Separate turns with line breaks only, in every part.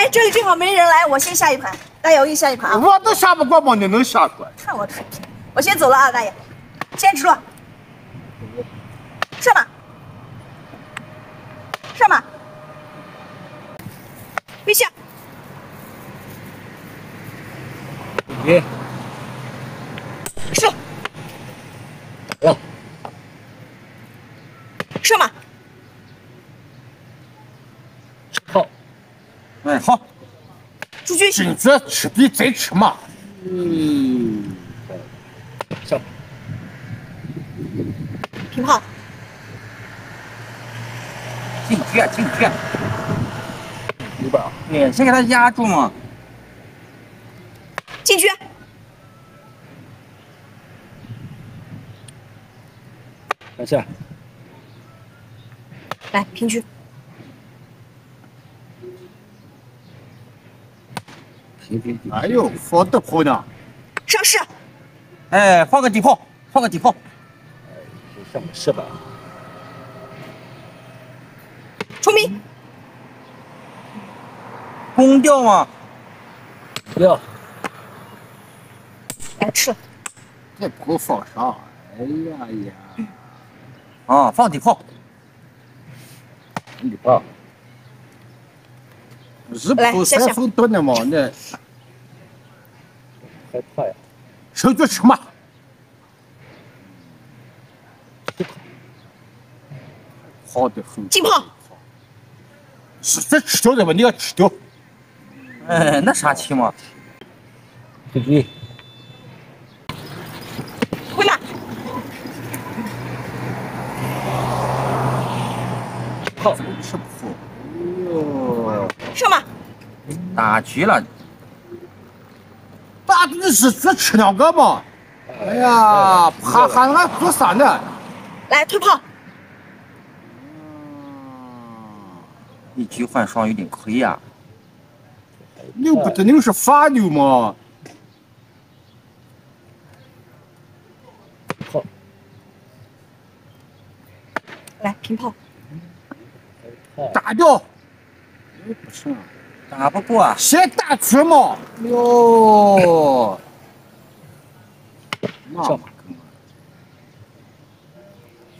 哎，这里正好没人来，我先下一盘，大爷我给你下一盘啊。
我都下不过吗，你能下过？
看我水平，我先走了啊，大爷，坚持住。上吧，上吧，别下，
一，
射，
好，
上马，
好，
哎，好，
朱军，
君子吃笔再吃嘛。
嗯，上，
平炮，
进去啊，进去啊，有吧？对，先给他压住嘛。
进局，
看下，
来平局，
平平平。
哎呦，放得炮呢！
上市，
哎，放个底炮，放个底炮。上是吧？
出兵，
攻掉吗？不要。
来吃了，
这不放啥，哎呀呀！
啊，放底炮。
底炮，日扑三分多的嘛，那
害怕呀。
手就吃马。好的很。
进炮，
是这吃掉的吧？你要吃掉。
哎，那啥气嘛？对对。
回来，
好，
吃不。哎呦，
上马，
打局了。
大你是只吃两个嘛？哎呀，怕喊俺做啥呢？
来退炮，
一局换双有点亏呀、
牛不得牛是法牛嘛？
来平炮，
打掉。哎，不是啊，
打不过啊。
先打局嘛。哟，那
上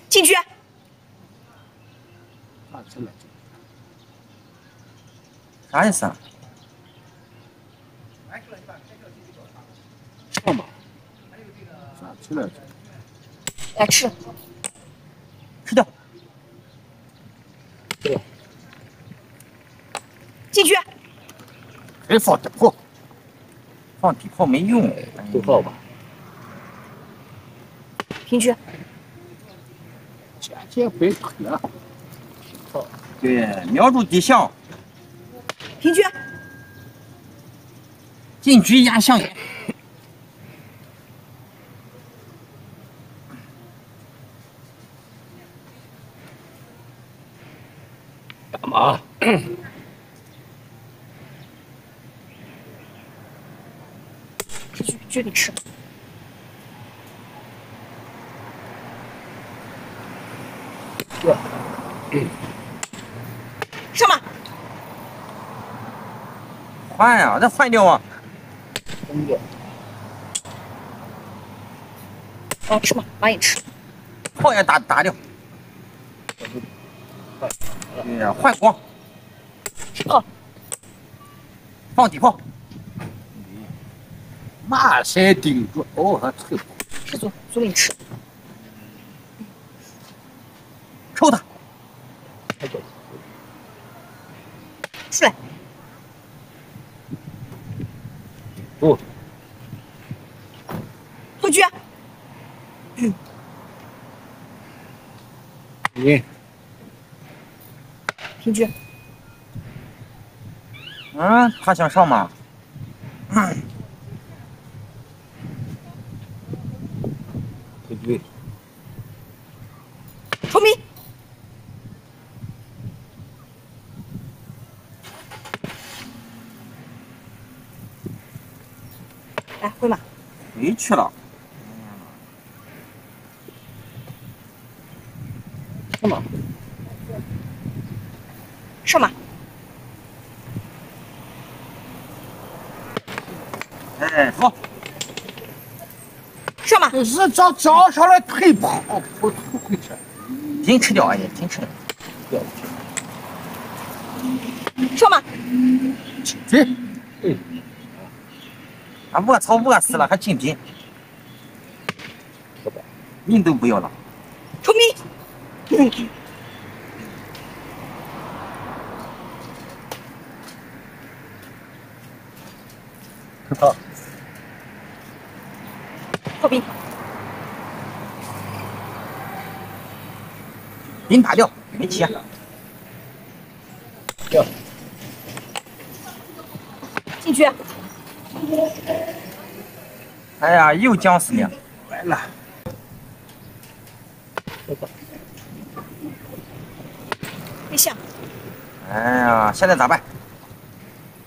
进局，
打起来。
啥意思啊？
上吧。来。
来吃了，
吃掉。
进局，
还放底炮。
放底炮没用。
对炮吧，
平局，
渐渐被推了。
对，瞄住底象，
平局，
进局压象眼。
打马，
这局绝对吃，上吧，
换呀、再换掉啊！
攻掉，
来吃马，马也吃，
炮也打打掉。哎呀、换光，
吃炮，
放底炮，
马先顶住，哦，还退跑。
吃。左，左给你吃，
抽他。
出来，
不，
退局，
赢，
平局，
嗯，他想上吗？
嗯对，
出兵，来回马，
回去了。
上马，
上马，
哎，好，
上马，
这是找找上来腿跑，不不会吃。
真吃掉哎呀，真吃掉。
上马，
对，
啊，卧槽卧死了，还进兵，命都不要了。
出兵，
好，
后兵，
兵打掉，没起。
掉，
进去，
哎呀，又僵死了。
完了，
不打，
背象，
哎呀，现在咋办？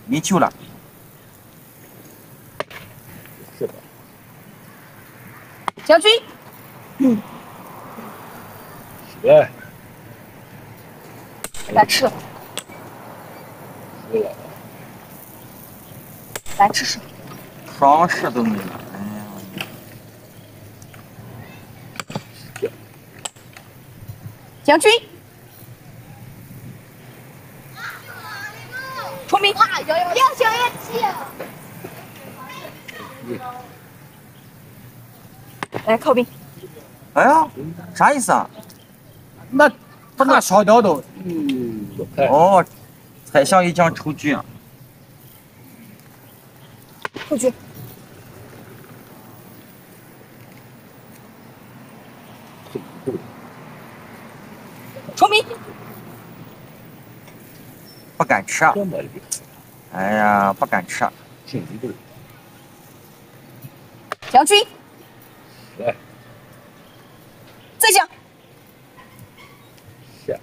没救了。
是的，
将军，
来，
来吃，
输了，
来吃吃，
双式都没了。哎呀，
将军，出兵，
越想越气。
来靠兵，
哎呀，啥意思啊？
那不那小刀都，
嗯，
哦，才像一将抽
军，
这一步，
出兵，
不敢吃。啊。哎呀，不敢吃。啊。
进一步，
将军，
来，
再将，
下，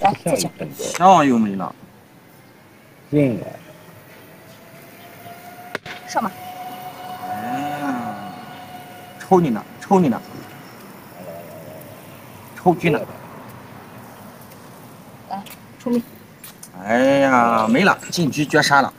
来
下一
再将，
分钟，
枪又没了。
进来，
上吧，
哎呀，抽你呢，抽你呢，抽狙呢。
来出命，
哎呀，没了，进狙绝杀了。